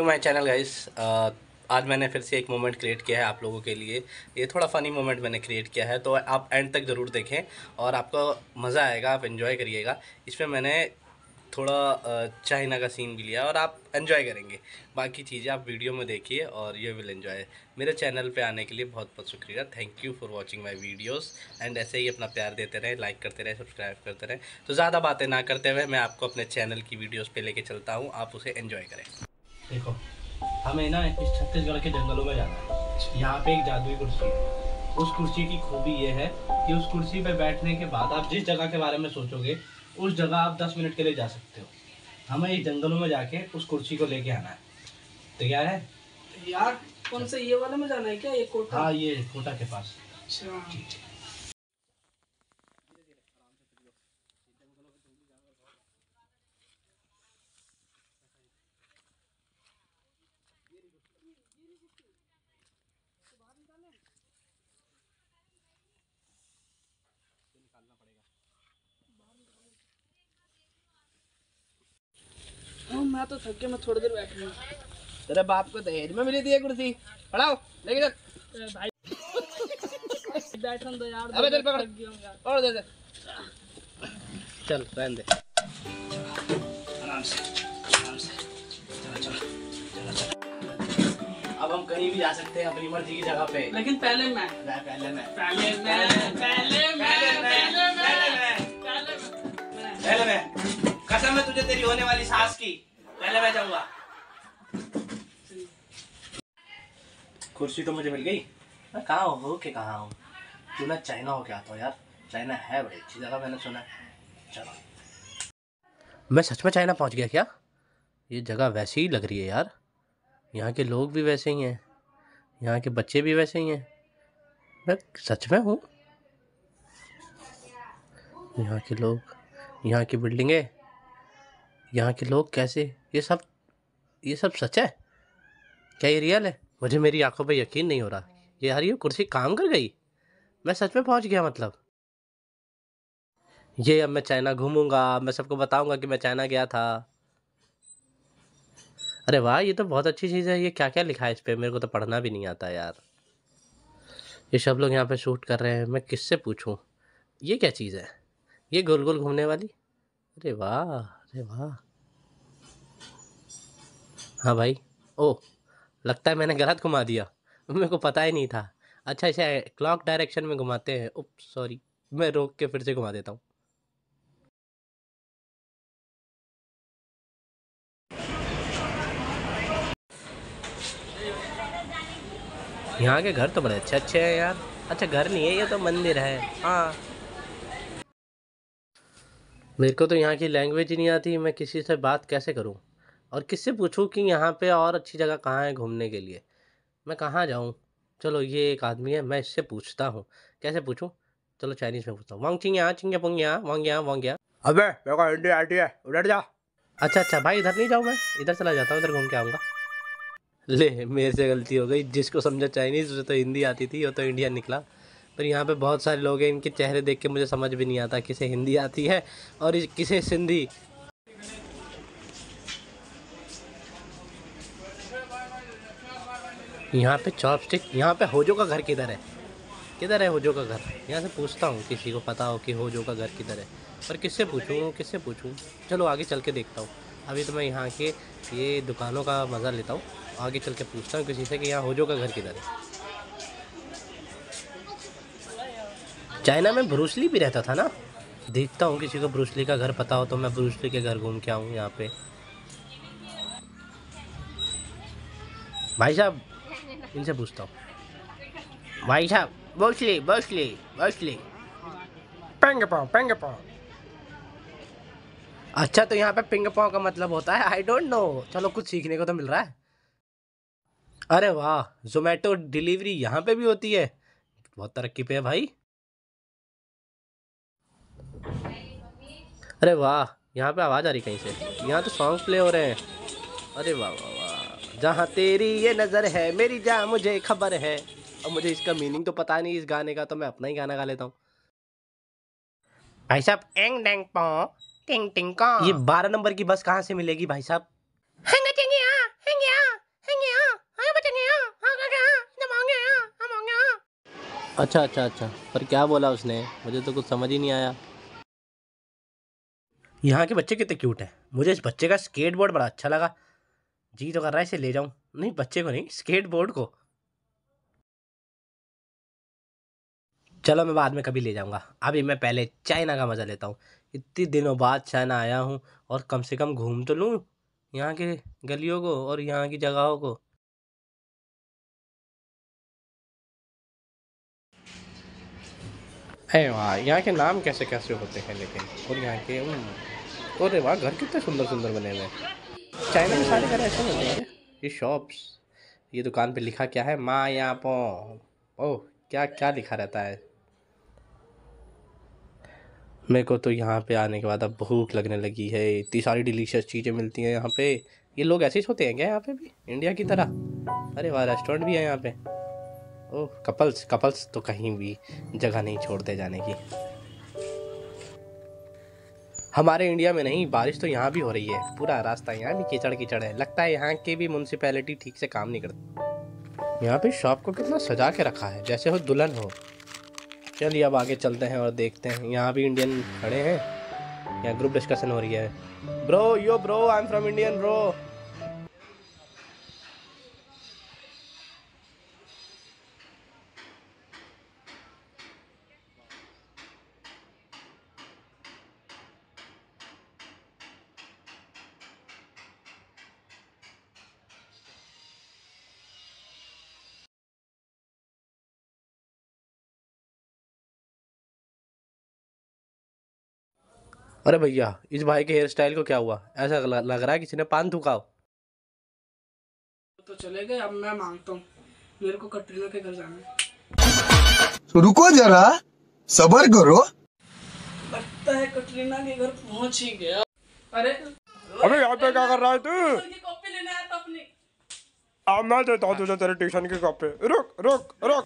To my channel guys. आज मैंने फिर से एक मोमेंट क्रिएट किया है आप लोगों के लिए। ये थोड़ा फ़नी मोमेंट मैंने क्रिएट किया है तो आप एंड तक ज़रूर देखें और आपको मज़ा आएगा, आप इन्जॉय करिएगा। इसमें मैंने थोड़ा चाइना का सीन भी लिया और आप एंजॉय करेंगे। बाकी चीज़ें आप वीडियो में देखिए और यू विल एंजॉय। मेरे चैनल पे आने के लिए बहुत बहुत शुक्रिया। Thank you for watching my videos and ऐसे ही अपना प्यार देते रहें लाइक करते रहें सब्सक्राइब करते रहें। तो ज़्यादा बातें ना करते हुए मैं आपको अपने चैनल की वीडियोज़ पर लेके चलता हूँ। आप उसे एन्जॉय करें। देखो हमें ना इस छत्तीसगढ़ के जंगलों में जाना है। यहाँ पे एक जादुई कुर्सी है। उस कुर्सी की खूबी ये है कि उस कुर्सी पे बैठने के बाद आप जिस जगह के बारे में सोचोगे उस जगह आप दस मिनट के लिए जा सकते हो। हमें इस जंगलों में जाके उस कुर्सी को लेके आना है। तैयार है? यार कौन से ये वाले में जाना है क्या? ये कोटा? हाँ ये कोटा के पास। अच्छा। मैं तो थक गया मैं थोड़ी देर बैठ बैठूँगा। तेरे बाप को दहेज में मिली थी ये कुर्सी। पढ़ाओ लेके चल भाई बैठन दो यार अबे चल पकड़। और दे दे। चल रहने दे। आराम से आराम से। चलो चलो चलो चलो। अब हम कहीं भी जा सकते हैं अपनी मर्ज़ी की जगह पे। लेकिन पहले मैं। मैं। पहले मैं पहले मैं। पहले मैं पहले मैं, पहले मैं। पहले मैं। पहले मैं। पहले मैं। कसम है तुझे तेरी होने वाली सास की पहले मैं जाऊँगा कुर्सी तो मुझे मिल गई। मैं कहाँ हो? के कहाँ हूँ? क्यों ना चाइना हो के आता हूँ यार। चाइना है बड़ी, अच्छी जगह मैंने सुना चलो। मैं सच में चाइना पहुँच गया क्या? ये जगह वैसी ही लग रही है यार। यहाँ के लोग भी वैसे ही हैं। यहाँ के बच्चे भी वैसे ही हैं। मैं सच में हूँ? यहाँ के लोग, यहाँ की बिल्डिंगें, यहाँ के लोग कैसे? ये सब ये सब सच है? क्या ये रियल है? मुझे मेरी आँखों पर यकीन नहीं हो रहा। ये यार, ये कुर्सी काम कर गई? मैं सच में पहुँच गया मतलब। ये अब मैं चाइना घूमूँगा, मैं सबको बताऊँगा कि मैं चाइना गया था। अरे वाह, ये तो बहुत अच्छी चीज़ है। ये क्या क्या लिखा है इस पर मेरे को तो पढ़ना भी नहीं आता यार। ये सब लोग यहाँ पे शूट कर रहे हैं। मैं किससे पूछूँ? ये क्या चीज़ है? ये गोल गोल घूमने वाली? अरे वाह अरे वाह। हाँ भाई। ओ लगता है मैंने गलत घुमा दिया। मेरे को पता ही नहीं था। अच्छा इसे क्लॉक डायरेक्शन में घुमाते हैं। उप सॉरी मैं रोक के फिर से घुमा देता हूँ। यहाँ के घर तो बड़े अच्छे अच्छे हैं यार। अच्छा घर नहीं है, ये तो मंदिर है। हाँ। मेरे को तो यहाँ की लैंग्वेज ही नहीं आती। मैं किसी से बात कैसे करूँ? और किससे पूछूँ कि यहाँ पे और अच्छी जगह कहाँ है घूमने के लिए? मैं कहाँ जाऊँ? चलो ये एक आदमी है मैं इससे पूछता हूँ। कैसे पूछूँ? चलो चाइनीज़ में पूछता हूँ। वांग चिंग यहाँ चिंग पोंग यहाँ वांग यहाँ वांग यहाँ अबे मेरे को हिंदी आती है उधर जा। अच्छा अच्छा भाई इधर नहीं जाऊँ मैं? इधर चला जाता हूँ इधर घूम के आऊँगा। ले मेरे से गलती हो गई। जिसको समझा चाइनीज़ उसे तो हिंदी आती थी वो तो इंडिया निकला। पर यहाँ पे बहुत सारे लोग हैं इनके चेहरे देख के मुझे समझ भी नहीं आता किसे हिंदी आती है और किसे सिंधी यहाँ पे चॉपस्टिक यहाँ पे होजो का घर किधर है? किधर है होजो का घर? यहाँ से पूछता हूँ, किसी को पता हो कि होजो का घर किधर है। पर किससे पूछूँ किससे पूछूँ? चलो आगे चल के देखता हूँ। अभी तो मैं यहाँ के ये दुकानों का मज़ा लेता हूँ। आगे चल के पूछता हूँ किसी से कि यहाँ होजो का घर किधर है। चाइना में ब्रूसली भी रहता था ना? देखता हूँ किसी को ब्रूसली का घर पता हो तो मैं ब्रूसली के घर घूम के आऊँ यहाँ पे। भाई साहब इनसे पूछता हूँ। भाई साहब ब्रूसली ब्रूसली ब्रूसली पेंग पाओ पेंग पाओ अच्छा तो यहाँ पे पिंग पोंग का मतलब होता है? आई डोंट नो चलो कुछ सीखने को तो मिल रहा है। अरे वाह जोमेटो डिलीवरी यहाँ पे भी होती है? बहुत तरक्की पे है भाई। अरे वाह यहाँ पे आवाज़ आ रही कहीं से? यहाँ तो सॉन्ग प्ले हो रहे हैं। अरे वाह वाह। जहाँ तेरी ये नज़र है मेरी जहाँ मुझे खबर है। और मुझे इसका मीनिंग तो पता नहीं इस गाने का तो मैं अपना ही गाना गा लेता हूँ। भाई साहब एंग डेंग पाओ टिंग टिंग का। ये बारह नंबर की बस कहाँ से मिलेगी भाई साहब? अच्छा अच्छा अच्छा पर क्या बोला उसने? मुझे तो कुछ समझ ही नहीं आया। यहाँ के बच्चे कितने क्यूट हैं। मुझे इस बच्चे का स्केटबोर्ड बड़ा अच्छा लगा। जी तो कर रहा है, इसे ले जाऊँ। नहीं, बच्चे को नहीं स्केट बोर्ड को। चलो, मैं बाद में कभी ले जाऊँगा। अभी मैं पहले चाइना का मज़ा लेता हूँ। इतनी दिनों बाद चाइना आया हूँ और कम से कम घूम तो लूँ यहाँ के गलियों को और यहाँ की जगहों को। अरे वाह, यहाँ के नाम कैसे कैसे होते हैं लेकिन? और यहाँ के अरे वाह, घर कितने सुंदर सुंदर बने हुए हैं। चाइना में सारे घर ऐसे होते हैं। ये शॉप्स ये दुकान पे लिखा क्या है? माँ यहाँ पो ओह, क्या क्या लिखा रहता है? मेरे को तो यहाँ पे आने के बाद अब भूख लगने लगी है। इतनी सारी डिलीशियस चीज़ें मिलती हैं यहाँ पे। ये लोग ऐसे ही सोते हैं क्या यहाँ पे भी? इंडिया की तरह? अरे वाह रेस्टोरेंट भी है यहाँ पे। ओह कपल्स कपल्स तो कहीं भी जगह नहीं छोड़ते जाने की। हमारे इंडिया में नहीं, बारिश तो यहाँ भी हो रही है। पूरा रास्ता यहाँ भी कीचड़ कीचड़ है। लगता है यहाँ की भी म्यूनसिपैलिटी ठीक से काम नहीं करती। यहाँ पे शॉप को कितना सजा के रखा है, जैसे हो दुल्हन हो। चलिए अब आगे चलते हैं और देखते हैं। यहाँ भी इंडियन खड़े हैं। यहाँ ग्रुप डिस्कशन हो रही है। Bro yo bro I am from Indian bro अरे भैया इस भाई के हेयर स्टाइल को क्या हुआ? ऐसा लग रहा है किसी ने पान थूका हो तो चले गए अब मैं माँगता हूँ। मेरे को कटरीना के घर जाना है। तो रुको जरा सबर करो। लगता है कटरीना के घर पहुँच ही गया। अरे अबे यहाँ पे क्या कर रहा है तू? कॉपी लेने आया था अपनी। अब मैं देता हूँ तुझे तेरे ट्यूशन की कॉपी। रुक रुक रुक।